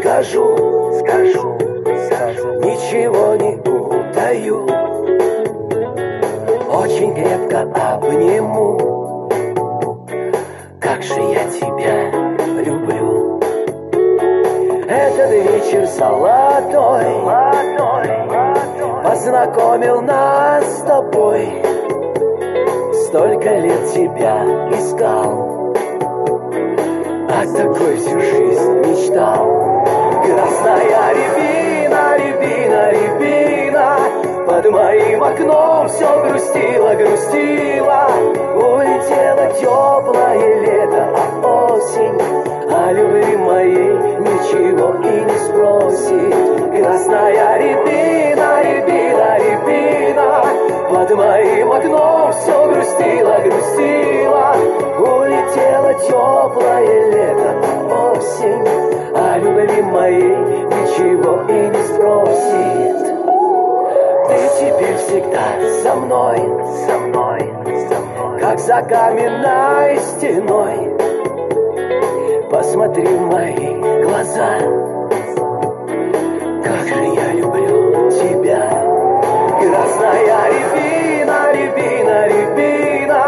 скажу, скажу, скажу, ничего не утаю. Очень крепко обниму, как же я тебя люблю. Этот вечер золотой, познакомил нас с тобой. Столько лет тебя искал, а такой всю жизнь окном все грустило, грустило. Улетело теплое лето, а осень о любви моей ничего и не спросит. Красная рябина, рябина, рябина, под моим окном все грустило, грустило. Улетело теплое лето, а осень о любви моей ничего и не спросит. Со мной, со мной, со мной, как за каменной стеной. Посмотри в мои глаза, как же я люблю тебя. Красная рябина, рябина, рябина,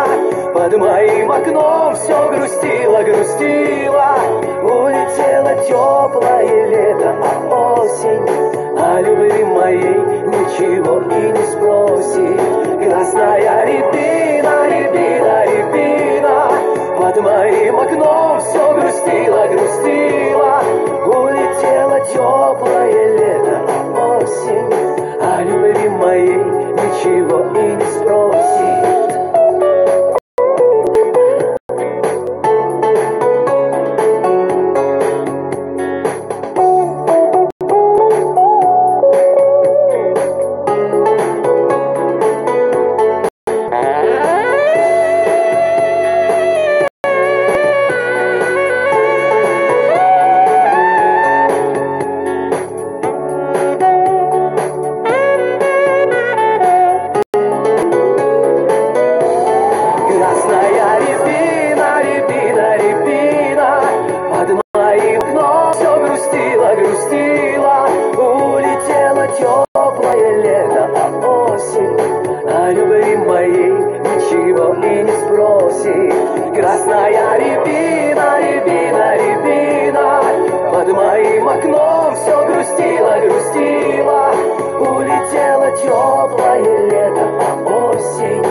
под моим окном все грустило, грустило. Улетело теплое ничего и не спросит. Красная рябина, рябина, рябина, под моим окном все грустило, грустило. Улетело теплое лето, а осень о любви моей ничего и не спросит. Красная рябина, рябина, рябина, под моим окном все грустило, грустило. Улетело теплое лето, а осень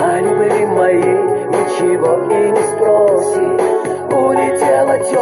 о любви моей ничего и не спросит. Улетело теплое